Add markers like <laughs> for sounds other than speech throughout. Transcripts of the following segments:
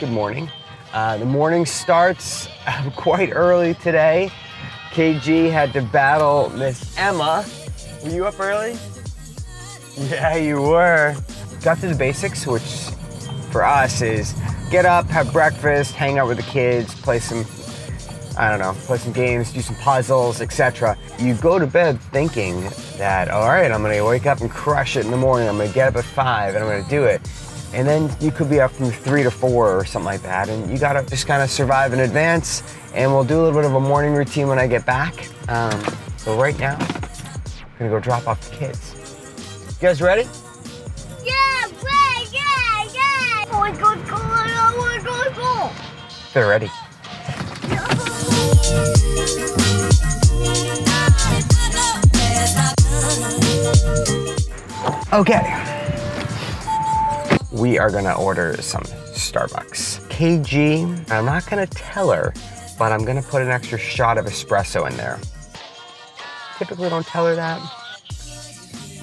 Good morning. Uh, the morning starts <laughs> quite early today. KG had to battle Miss Emma. Were you up early? Yeah, you were. Got to the basics, which for us is get up, have breakfast, hang out with the kids, play some, I don't know, play some games, do some puzzles, etc. You go to bed thinking that, all right, I'm gonna wake up and crush it in the morning. I'm gonna get up at five and I'm gonna do it. And then you could be up from three to four or something like that. And you gotta just kind of survive in advance. And we'll do a little bit of a morning routine when I get back. Um, so right now, I'm gonna go drop off the kids. You guys ready? Yeah, yeah, yeah, yeah. Oh my god, go, oh my god, go. They're ready. Okay. We are gonna order some Starbucks. KG, I'm not gonna tell her, but I'm gonna put an extra shot of espresso in there. Typically don't tell her that.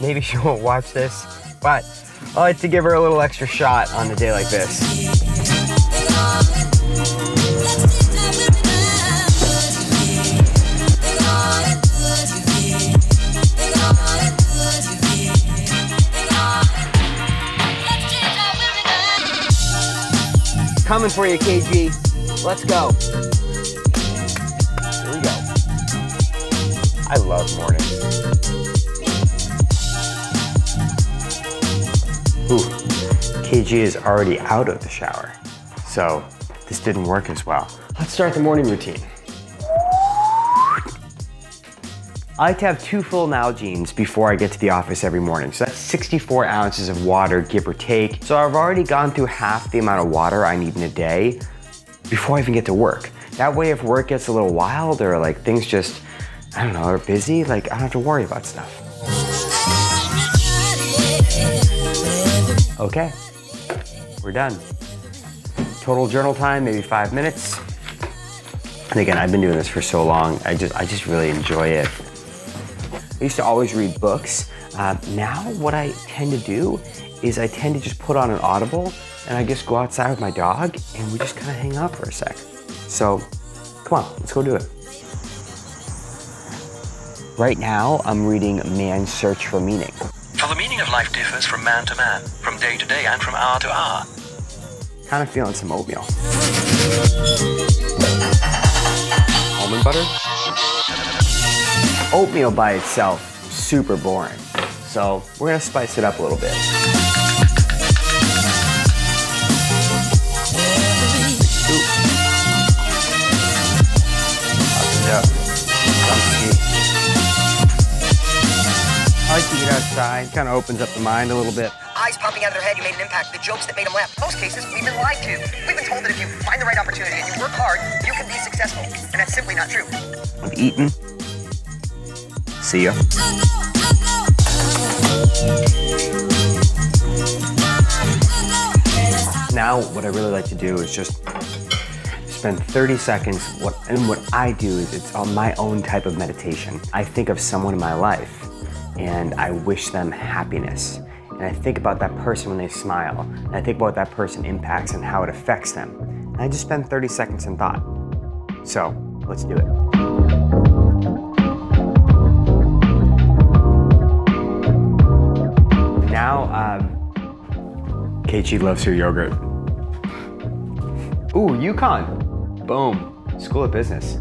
Maybe <laughs> she won't watch this, but I like to give her a little extra shot on a day like this. Coming for you, KG. Let's go. Here we go. I love mornings. Ooh, KG is already out of the shower. So this didn't work as well. Let's start the morning routine. I like to have two full Nalgene's before I get to the office every morning. So that's 64 ounces of water, give or take. So I've already gone through half the amount of water I need in a day before I even get to work. That way, if work gets a little wild or like things just, I don't know, are busy, like I don't have to worry about stuff. Okay, we're done. Total journal time, maybe five minutes. And again, I've been doing this for so long, I just, I just really enjoy it. I used to always read books. Uh, now what I tend to do is I tend to just put on an Audible and I just go outside with my dog and we just kind of hang out for a sec. So come on, let's go do it. Right now, I'm reading Man's Search for Meaning. For the meaning of life differs from man to man, from day to day, and from hour to hour. Kind of feeling some oatmeal. Almond butter? Oatmeal by itself, super boring. So we're gonna spice it up a little bit. Ooh. Up and down. Some tea. I like to eat outside, kind of opens up the mind a little bit. eyes popping out of their head, you made an impact, the jokes that made them laugh. Most cases, we've been lied to. We've been told that if you find the right opportunity and you work hard, you can be successful. And that's simply not true. I've eaten. See ya. Now, what I really like to do is just spend 30 seconds. What and what I do is it's on my own type of meditation. I think of someone in my life, and I wish them happiness. And I think about that person when they smile. And I think about what that person impacts and how it affects them. And I just spend 30 seconds in thought. So let's do it. Um, KG loves her yogurt. Ooh, UConn. Boom. School of Business.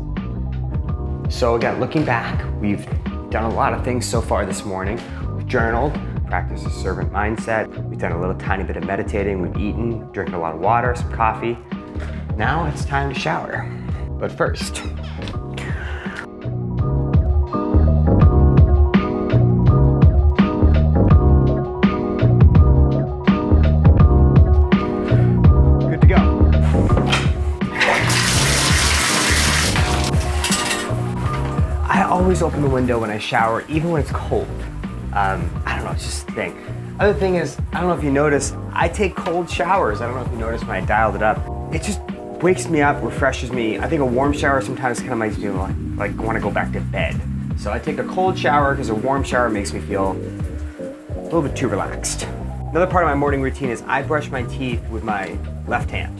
So again, looking back, we've done a lot of things so far this morning. We've journaled, practiced a servant mindset. We've done a little tiny bit of meditating. We've eaten, drank a lot of water, some coffee. Now it's time to shower. But first, always open the window when I shower, even when it's cold. Um, I don't know, it's just a thing. Other thing is, I don't know if you notice, I take cold showers. I don't know if you noticed when I dialed it up. It just wakes me up, refreshes me. I think a warm shower sometimes kind of makes me like, like want to go back to bed. So I take a cold shower because a warm shower makes me feel a little bit too relaxed. Another part of my morning routine is I brush my teeth with my left hand.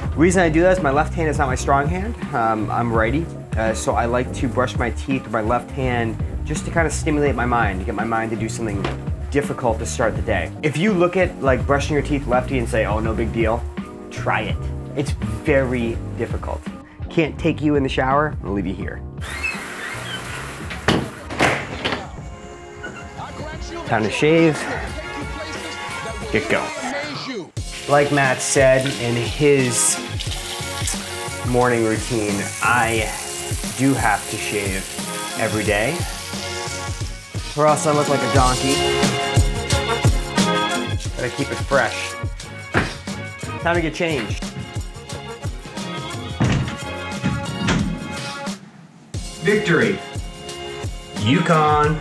The reason I do that is my left hand is not my strong hand. Um, I'm righty, uh, so I like to brush my teeth with my left hand just to kind of stimulate my mind, to get my mind to do something difficult to start the day. If you look at like brushing your teeth lefty and say, oh, no big deal, try it. It's very difficult. Can't take you in the shower, I'll leave you here. Time to shave, get going. Like Matt said in his morning routine, I do have to shave every day, or else I look like a donkey. Gotta keep it fresh. Time to get changed. Victory. UConn.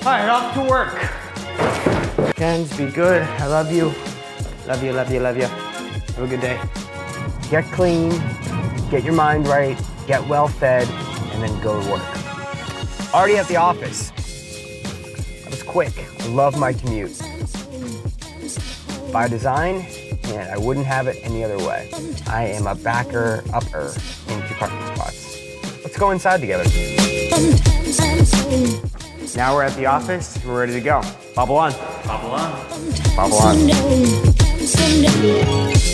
All right, off to work. Kens, be good. I love you. Love you, love you, love you. Have a good day. Get clean, get your mind right, get well fed, and then go to work. Already at the office. That was quick. I love my commute. By design, and I wouldn't have it any other way. I am a backer upper into parking spots. Let's go inside together. Now we're at the office, we're ready to go. Bobble on. Bubble on. Bobble on. Someday, someday.